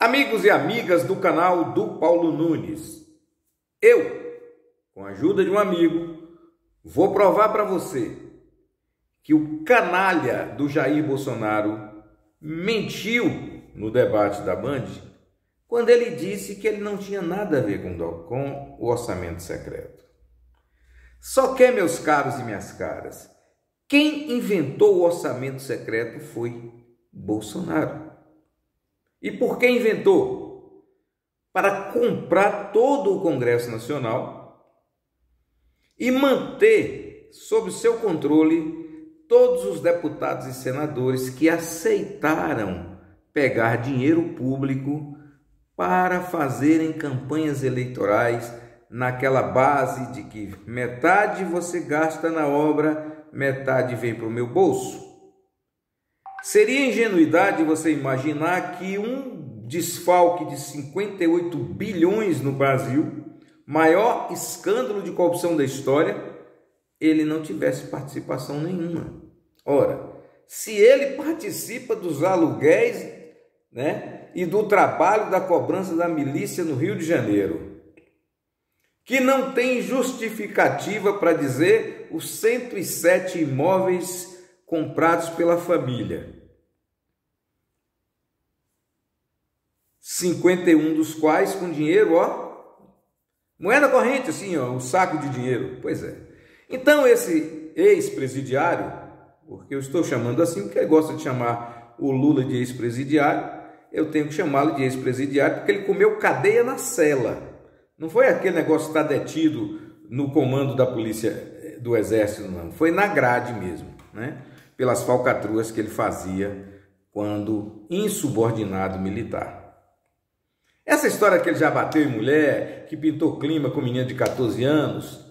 Amigos e amigas do canal do Paulo Nunes, eu, com a ajuda de um amigo, vou provar para você que o canalha do Jair Bolsonaro mentiu no debate da Band quando ele disse que ele não tinha nada a ver com, o orçamento secreto. Só que, meus caros e minhas caras, quem inventou o orçamento secreto foi Bolsonaro. E por que inventou? Para comprar todo o Congresso Nacional e manter sob seu controle todos os deputados e senadores que aceitaram pegar dinheiro público para fazerem campanhas eleitorais naquela base de que metade você gasta na obra, metade vem para o meu bolso. Seria ingenuidade você imaginar que um desfalque de 58 bilhões no Brasil, maior escândalo de corrupção da história, ele não tivesse participação nenhuma. Ora, se ele participa dos aluguéis, né, e do trabalho da cobrança da milícia no Rio de Janeiro, que não tem justificativa para dizer os 107 imóveis comprados pela família. 51 dos quais com dinheiro, ó, moeda corrente, assim, ó, um saco de dinheiro. Pois é. Então, esse ex-presidiário, porque eu estou chamando assim, porque ele gosta de chamar o Lula de ex-presidiário, eu tenho que chamá-lo de ex-presidiário, porque ele comeu cadeia na cela. Não foi aquele negócio de estar detido no comando da polícia eh, do exército, não. Foi na grade mesmo, né? pelas falcatruas que ele fazia quando insubordinado militar. Essa história que ele já bateu em mulher, que pintou clima com menina de 14 anos,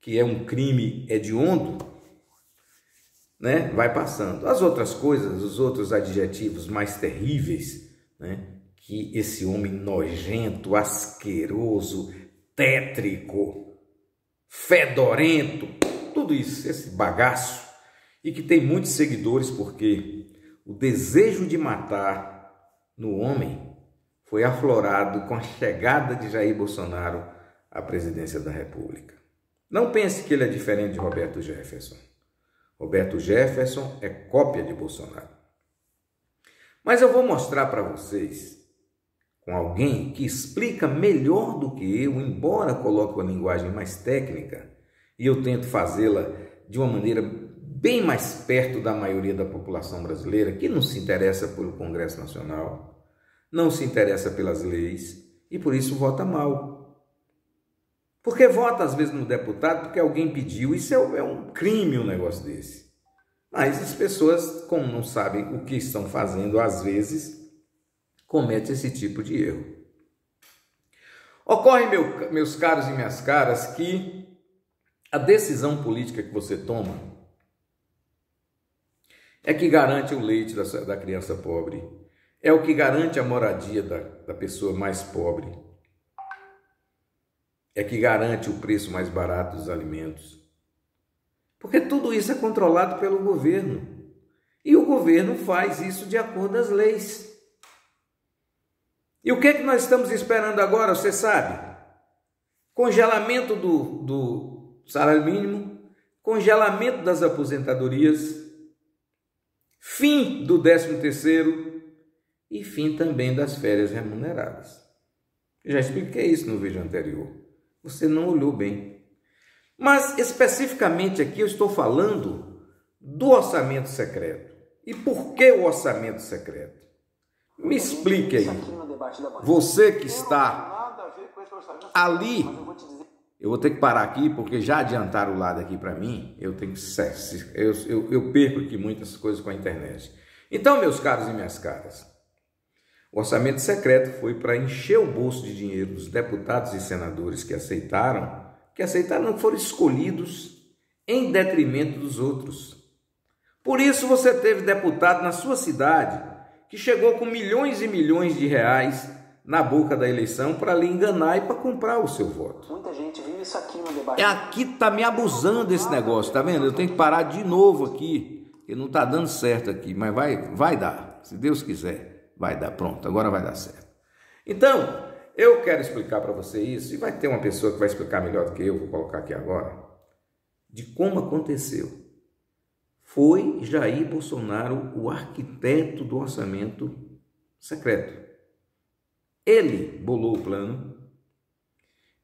que é um crime hediondo, né? Vai passando. As outras coisas, os outros adjetivos mais terríveis, né? Que esse homem nojento, asqueroso, tétrico, fedorento, tudo isso, esse bagaço e que tem muitos seguidores porque o desejo de matar no homem foi aflorado com a chegada de Jair Bolsonaro à presidência da República. Não pense que ele é diferente de Roberto Jefferson. Roberto Jefferson é cópia de Bolsonaro. Mas eu vou mostrar para vocês com alguém que explica melhor do que eu, embora coloque uma linguagem mais técnica, e eu tento fazê-la de uma maneira bem mais perto da maioria da população brasileira, que não se interessa pelo Congresso Nacional, não se interessa pelas leis e por isso vota mal. Porque vota às vezes no deputado porque alguém pediu, isso é, é um crime um negócio desse. Mas as pessoas, como não sabem o que estão fazendo, às vezes cometem esse tipo de erro. Ocorre, meu, meus caros e minhas caras, que a decisão política que você toma é que garante o leite da, da criança pobre, é o que garante a moradia da, da pessoa mais pobre, é que garante o preço mais barato dos alimentos. Porque tudo isso é controlado pelo governo. E o governo faz isso de acordo às leis. E o que é que nós estamos esperando agora, você sabe? Congelamento do, do salário mínimo, congelamento das aposentadorias, fim do 13 terceiro e fim também das férias remuneradas. Eu já expliquei isso no vídeo anterior. Você não olhou bem. Mas especificamente aqui eu estou falando do orçamento secreto. E por que o orçamento secreto? Me explique aí. Você que está ali eu vou ter que parar aqui porque já adiantaram o lado aqui para mim. Eu tenho eu, eu, eu perco aqui muitas coisas com a internet. Então, meus caros e minhas caras, o orçamento secreto foi para encher o bolso de dinheiro dos deputados e senadores que aceitaram, que aceitaram não foram escolhidos em detrimento dos outros. Por isso você teve deputado na sua cidade que chegou com milhões e milhões de reais na boca da eleição para lhe enganar e para comprar o seu voto. Muita gente viu isso aqui no debate. É aqui tá me abusando esse negócio, tá vendo? Eu tenho que parar de novo aqui, que não tá dando certo aqui, mas vai, vai dar. Se Deus quiser, vai dar. Pronto, agora vai dar certo. Então, eu quero explicar para você isso, e vai ter uma pessoa que vai explicar melhor do que eu, vou colocar aqui agora, de como aconteceu. Foi Jair Bolsonaro o arquiteto do orçamento secreto. Ele bolou o plano,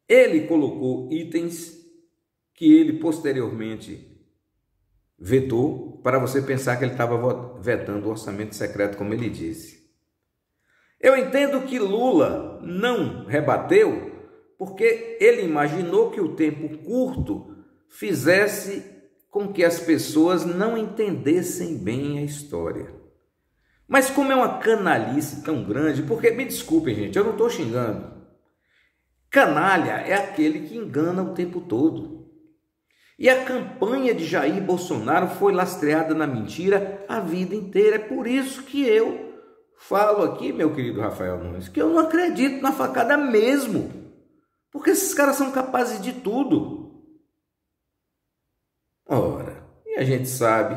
ele colocou itens que ele posteriormente vetou para você pensar que ele estava vetando o orçamento secreto, como ele disse. Eu entendo que Lula não rebateu porque ele imaginou que o tempo curto fizesse com que as pessoas não entendessem bem a história. Mas como é uma canalice tão grande, porque me desculpem, gente, eu não estou xingando. Canalha é aquele que engana o tempo todo. E a campanha de Jair Bolsonaro foi lastreada na mentira a vida inteira. É por isso que eu falo aqui, meu querido Rafael Nunes, que eu não acredito na facada mesmo. Porque esses caras são capazes de tudo. Ora, e a gente sabe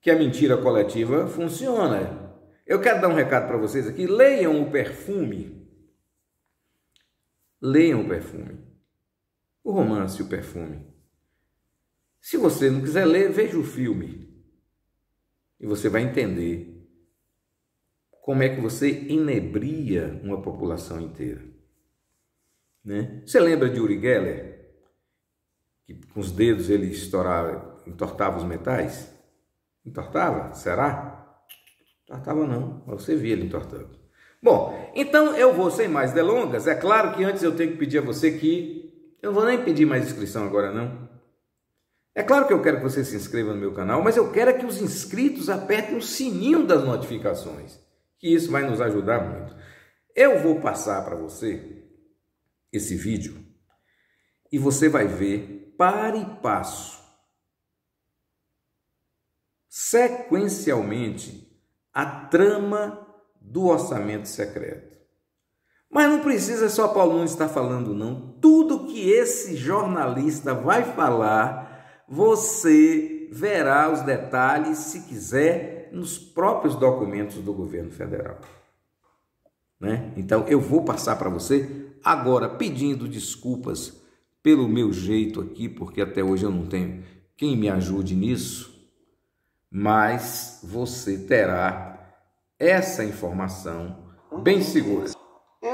que a mentira coletiva funciona. Eu quero dar um recado para vocês aqui. Leiam o perfume. Leiam o perfume. O romance, o perfume. Se você não quiser ler, veja o filme. E você vai entender como é que você inebria uma população inteira. Né? Você lembra de Uri Geller? Que com os dedos ele estourava, entortava os metais? Entortava? Será? Entortava não, mas você via ele entortando. Bom, então eu vou sem mais delongas. É claro que antes eu tenho que pedir a você que. Eu vou nem pedir mais inscrição agora, não. É claro que eu quero que você se inscreva no meu canal, mas eu quero é que os inscritos apertem o sininho das notificações, que isso vai nos ajudar muito. Eu vou passar para você esse vídeo e você vai ver para e passo sequencialmente a trama do orçamento secreto. Mas não precisa só Paulo Nunes estar falando, não. Tudo que esse jornalista vai falar, você verá os detalhes, se quiser, nos próprios documentos do governo federal. Né? Então eu vou passar para você agora pedindo desculpas pelo meu jeito aqui, porque até hoje eu não tenho quem me ajude nisso mas você terá essa informação bem segura.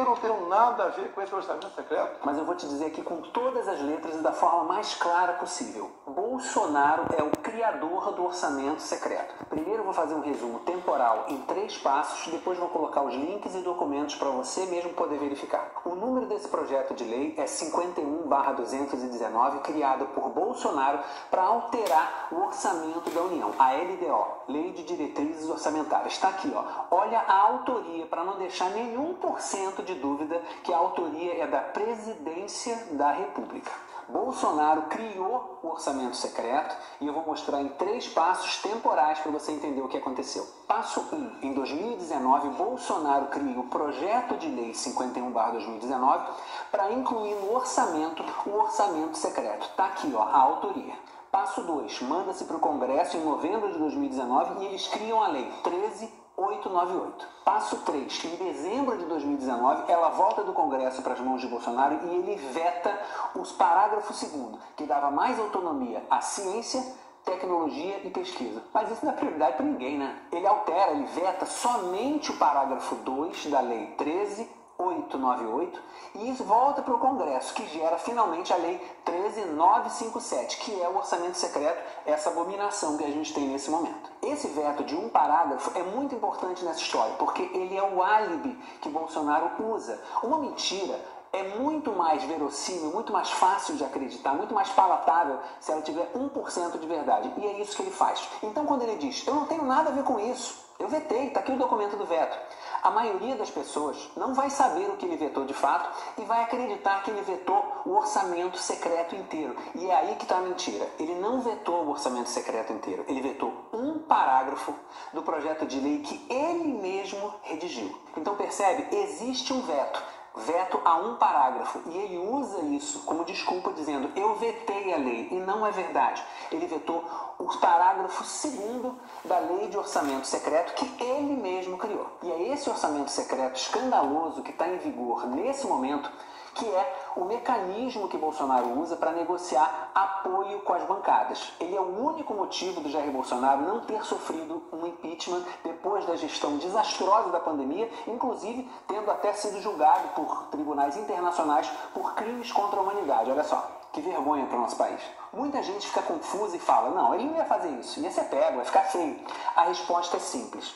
Não tenho nada a ver com esse orçamento secreto. Mas eu vou te dizer aqui com todas as letras e da forma mais clara possível. Bolsonaro é o criador do orçamento secreto. Primeiro eu vou fazer um resumo temporal em três passos, depois vou colocar os links e documentos para você mesmo poder verificar. O número desse projeto de lei é 51/219, criado por Bolsonaro para alterar o orçamento da União, a LDO, Lei de Diretrizes Orçamentárias. Está aqui, ó. Olha a autoria para não deixar nenhum por cento de dúvida que a autoria é da Presidência da República. Bolsonaro criou o orçamento secreto e eu vou mostrar em três passos temporais para você entender o que aconteceu. Passo 1. Um, em 2019, Bolsonaro criou o projeto de lei 51/2019 para incluir no orçamento o orçamento secreto. Tá aqui, ó, a autoria. Passo 2. Manda-se para o Congresso em novembro de 2019 e eles criam a lei 13 898. Passo 3. Em dezembro de 2019, ela volta do Congresso para as mãos de Bolsonaro e ele veta os parágrafos 2 que dava mais autonomia à ciência, tecnologia e pesquisa. Mas isso não é prioridade para ninguém, né? Ele altera, ele veta somente o parágrafo 2 da Lei 13 898 e isso volta para o Congresso, que gera finalmente a Lei 13957, que é o orçamento secreto, essa abominação que a gente tem nesse momento. Esse veto de um parágrafo é muito importante nessa história, porque ele é o álibi que Bolsonaro usa. Uma mentira é muito mais verossímil, muito mais fácil de acreditar, muito mais palatável se ela tiver 1% de verdade. E é isso que ele faz. Então, quando ele diz, eu não tenho nada a ver com isso, eu vetei, está aqui o documento do veto. A maioria das pessoas não vai saber o que ele vetou de fato e vai acreditar que ele vetou o orçamento secreto inteiro. E é aí que está a mentira. Ele não vetou o orçamento secreto inteiro. Ele vetou um parágrafo do projeto de lei que ele mesmo redigiu. Então percebe? Existe um veto veto a um parágrafo e ele usa isso como desculpa dizendo eu vetei a lei e não é verdade. Ele vetou o parágrafo segundo da lei de orçamento secreto que ele mesmo criou. E é esse orçamento secreto escandaloso que está em vigor nesse momento que é o mecanismo que Bolsonaro usa para negociar apoio com as bancadas. Ele é o único motivo do Jair Bolsonaro não ter sofrido um impeachment depois da gestão desastrosa da pandemia, inclusive tendo até sido julgado por tribunais internacionais por crimes contra a humanidade. Olha só. Que vergonha para o nosso país. Muita gente fica confusa e fala: não, ele não ia fazer isso, ia ser pego, ia ficar feio. A resposta é simples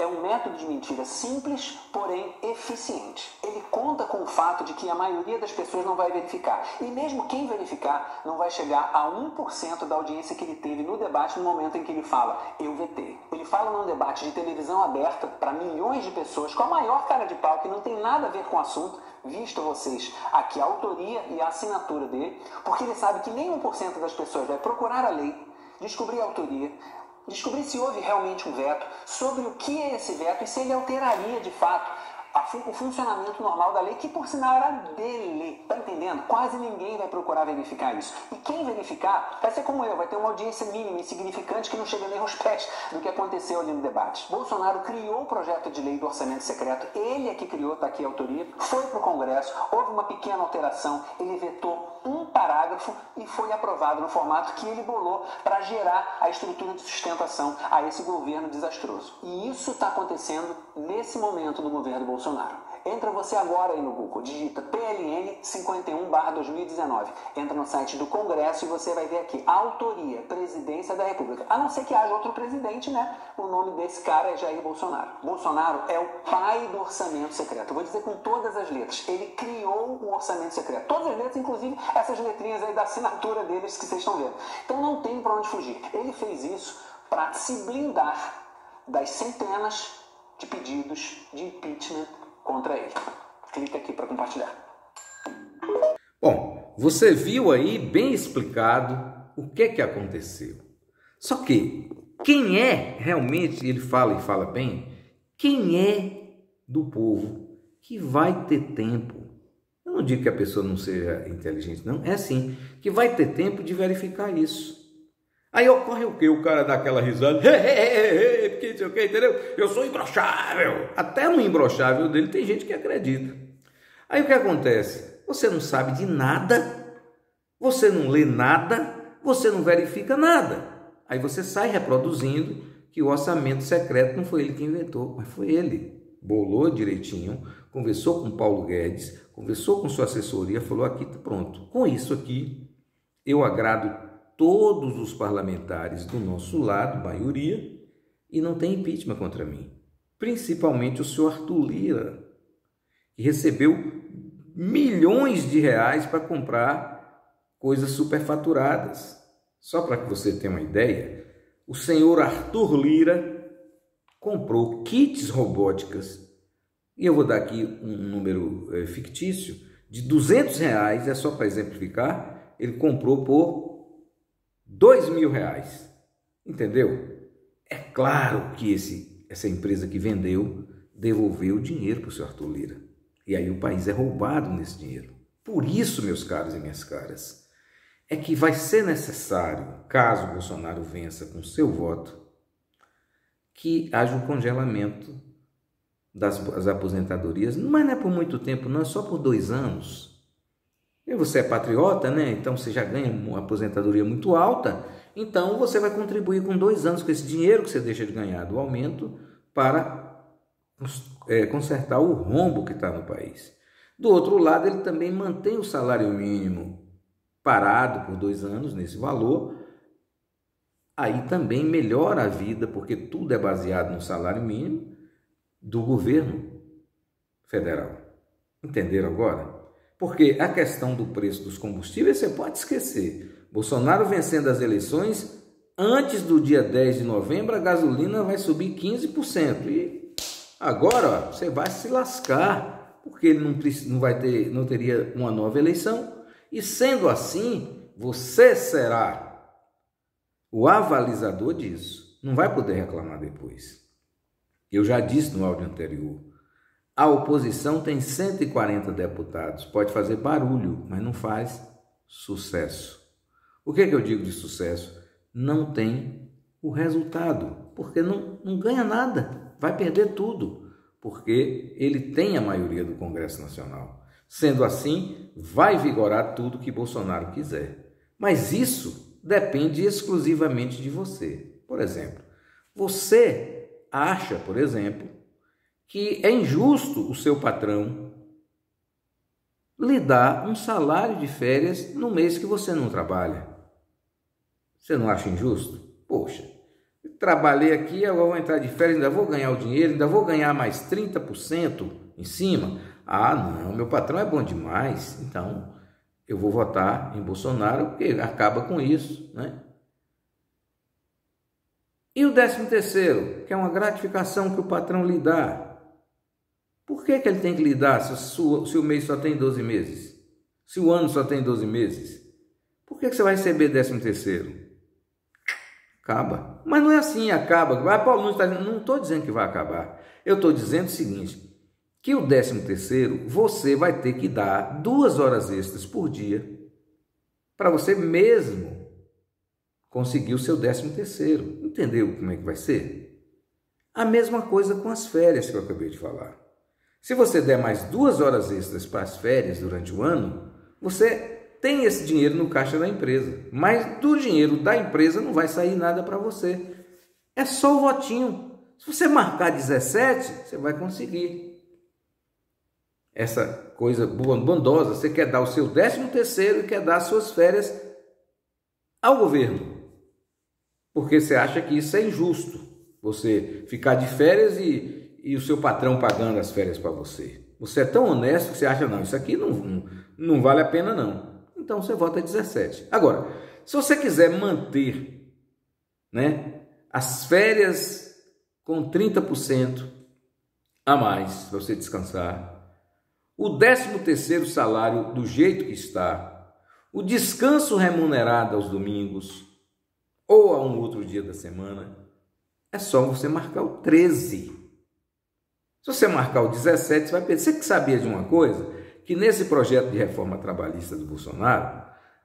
é um método de mentira simples, porém eficiente. Ele conta com o fato de que a maioria das pessoas não vai verificar. E mesmo quem verificar não vai chegar a 1% da audiência que ele teve no debate no momento em que ele fala, eu vetei. Ele fala num debate de televisão aberta para milhões de pessoas com a maior cara de pau que não tem nada a ver com o assunto, visto vocês aqui a autoria e a assinatura dele, porque ele sabe que nem 1% das pessoas vai procurar a lei, descobrir a autoria, descobrir se houve realmente um veto, sobre o que é esse veto e se ele alteraria de fato o funcionamento normal da lei, que por sinal era dele. Tá entendendo? Quase ninguém vai procurar verificar isso. E quem verificar vai ser como eu, vai ter uma audiência mínima, insignificante, que não chega nem aos pés do que aconteceu ali no debate. Bolsonaro criou o projeto de lei do orçamento secreto, ele é que criou, tá aqui a autoria, foi para o Congresso, houve uma pequena alteração, ele vetou um parágrafo e foi aprovado no formato que ele bolou para gerar a estrutura de sustentação a esse governo desastroso. E isso está acontecendo nesse momento no governo Bolsonaro. Entra você agora aí no Google, digita PLN 51/2019. Entra no site do Congresso e você vai ver aqui autoria, Presidência da República. A não ser que haja outro presidente, né? O nome desse cara é Jair Bolsonaro. Bolsonaro é o pai do orçamento secreto. Vou dizer com todas as letras. Ele criou o orçamento secreto. Todas as letras, inclusive essas letrinhas aí da assinatura deles que vocês estão vendo. Então não tem para onde fugir. Ele fez isso para se blindar das centenas de pedidos de impeachment contra ele. Clique aqui para compartilhar. Bom, você viu aí bem explicado o que que aconteceu. Só que quem é realmente, ele fala e fala bem, quem é do povo que vai ter tempo. Eu não digo que a pessoa não seja inteligente, não, é assim, que vai ter tempo de verificar isso. Aí ocorre o que? O cara dá aquela risada, porque sei o que, entendeu? Eu sou imbrochável. Até no imbrochável dele tem gente que acredita. Aí o que acontece? Você não sabe de nada, você não lê nada, você não verifica nada. Aí você sai reproduzindo que o orçamento secreto não foi ele que inventou, mas foi ele. Bolou direitinho, conversou com Paulo Guedes, conversou com sua assessoria, falou aqui, tá pronto. Com isso aqui, eu agrado todos os parlamentares do nosso lado, maioria, e não tem impeachment contra mim. Principalmente o senhor Arthur Lira, que recebeu milhões de reais para comprar coisas superfaturadas. Só para que você tenha uma ideia, o senhor Arthur Lira comprou kits robóticas, e eu vou dar aqui um número é, fictício, de 200 reais, é só para exemplificar, ele comprou por dois mil reais. Entendeu? É claro que esse, essa empresa que vendeu devolveu o dinheiro para o senhor Arthur Lira. E aí o país é roubado nesse dinheiro. Por isso, meus caros e minhas caras, é que vai ser necessário, caso Bolsonaro vença com seu voto, que haja um congelamento das, das aposentadorias, mas não é por muito tempo, não, é só por dois anos. E você é patriota, né? Então você já ganha uma aposentadoria muito alta. Então você vai contribuir com dois anos com esse dinheiro que você deixa de ganhar do aumento para é, consertar o rombo que está no país. Do outro lado, ele também mantém o salário mínimo parado por dois anos nesse valor. Aí também melhora a vida, porque tudo é baseado no salário mínimo do governo federal. Entenderam agora? Porque a questão do preço dos combustíveis você pode esquecer. Bolsonaro vencendo as eleições, antes do dia 10 de novembro, a gasolina vai subir 15%. E agora ó, você vai se lascar, porque ele não, não, vai ter, não teria uma nova eleição. E sendo assim, você será o avalizador disso. Não vai poder reclamar depois. Eu já disse no áudio anterior. A oposição tem 140 deputados, pode fazer barulho, mas não faz sucesso. O que, é que eu digo de sucesso? Não tem o resultado, porque não, não ganha nada, vai perder tudo. porque ele tem a maioria do Congresso Nacional. Sendo assim, vai vigorar tudo que Bolsonaro quiser. Mas isso depende exclusivamente de você. Por exemplo, você acha, por exemplo, que é injusto o seu patrão lhe dar um salário de férias no mês que você não trabalha. Você não acha injusto? Poxa, trabalhei aqui, agora vou entrar de férias, ainda vou ganhar o dinheiro, ainda vou ganhar mais 30% em cima. Ah, não, meu patrão é bom demais, então eu vou votar em Bolsonaro porque acaba com isso, né? E o décimo terceiro, que é uma gratificação que o patrão lhe dá. Por que, que ele tem que lhe dar se, se o mês só tem 12 meses? Se o ano só tem 12 meses? Por que, que você vai receber décimo terceiro? Acaba. Mas não é assim, acaba. Vai, Paulo, não está não estou dizendo que vai acabar. Eu estou dizendo o seguinte: que o décimo terceiro você vai ter que dar duas horas extras por dia para você mesmo conseguir o seu décimo terceiro. Entendeu como é que vai ser? A mesma coisa com as férias que eu acabei de falar. Se você der mais duas horas extras para as férias durante o ano, você tem esse dinheiro no caixa da empresa, mas do dinheiro da empresa não vai sair nada para você. É só o votinho. Se você marcar 17, você vai conseguir. Essa coisa bondosa, você quer dar o seu 13 terceiro e quer dar as suas férias ao governo. Porque você acha que isso é injusto. Você ficar de férias e, e o seu patrão pagando as férias para você. Você é tão honesto que você acha, não, isso aqui não, não, não vale a pena não então você vota 17. Agora, se você quiser manter né, as férias com 30% a mais para você descansar, o 13 terceiro salário do jeito que está, o descanso remunerado aos domingos ou a um outro dia da semana, é só você marcar o 13. Se você marcar o 17, você vai pensar, você que sabia de uma coisa? que nesse projeto de reforma trabalhista do Bolsonaro,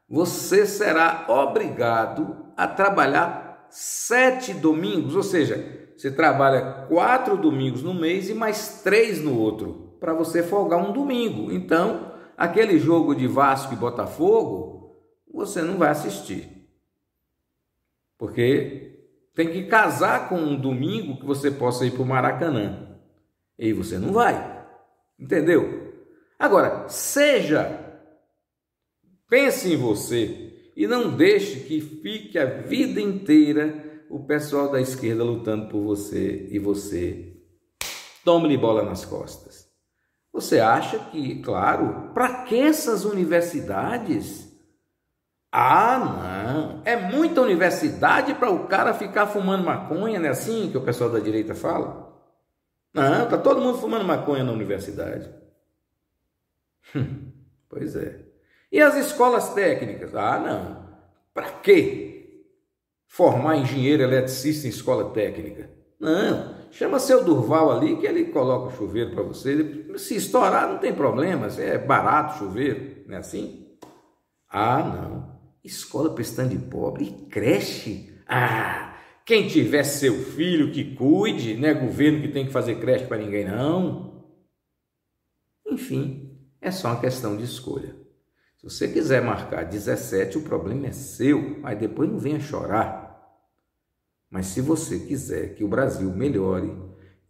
você será obrigado a trabalhar sete domingos, ou seja, você trabalha quatro domingos no mês e mais três no outro, para você folgar um domingo. Então, aquele jogo de Vasco e Botafogo, você não vai assistir. Porque tem que casar com um domingo que você possa ir para o Maracanã. E você não vai. Entendeu? Agora, seja, pense em você e não deixe que fique a vida inteira o pessoal da esquerda lutando por você e você tome-lhe bola nas costas. Você acha que, claro, para que essas universidades? Ah, não, é muita universidade para o cara ficar fumando maconha, não é assim que o pessoal da direita fala? Não, tá todo mundo fumando maconha na universidade. Hum, pois é. E as escolas técnicas? Ah, não. Para quê? Formar engenheiro eletricista em escola técnica? Não. Chama seu Durval ali que ele coloca o chuveiro para você. Se estourar, não tem problema. É barato chuveiro, não é assim? Ah, não. Escola para de pobre, creche. Ah, quem tiver seu filho que cuide, não é governo que tem que fazer creche para ninguém, não. Enfim, é só uma questão de escolha. Se você quiser marcar 17, o problema é seu, mas depois não venha chorar. Mas se você quiser que o Brasil melhore,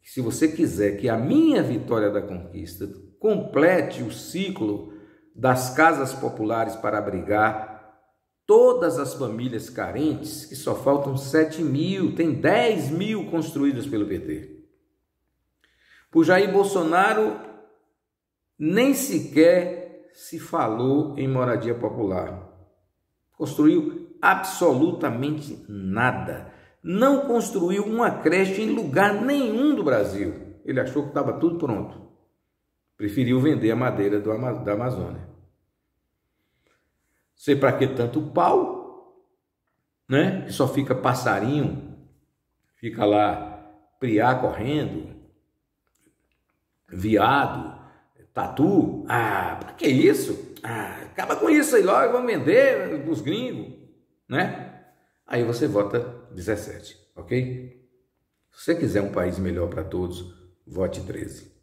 se você quiser que a minha vitória da conquista complete o ciclo das casas populares para abrigar todas as famílias carentes, que só faltam 7 mil, tem 10 mil construídas pelo PT. Por Jair Bolsonaro nem sequer se falou em moradia popular. Construiu absolutamente nada. Não construiu uma creche em lugar nenhum do Brasil. Ele achou que estava tudo pronto. Preferiu vender a madeira do, da Amazônia. Sei para que tanto pau, né? Que só fica passarinho, fica lá priar correndo, viado, Tatu? Ah, pra que isso? Ah, acaba com isso aí logo, vamos vender os gringos, né? Aí você vota 17, ok? Se você quiser um país melhor para todos, vote 13.